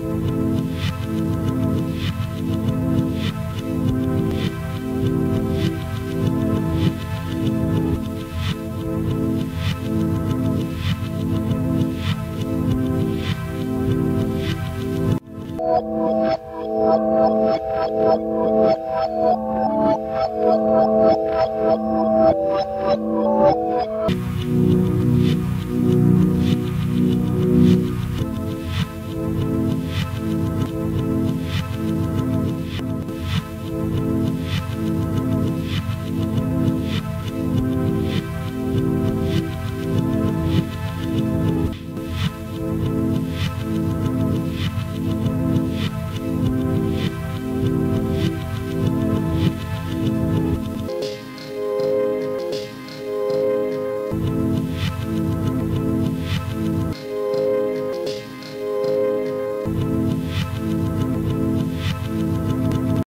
you Bye.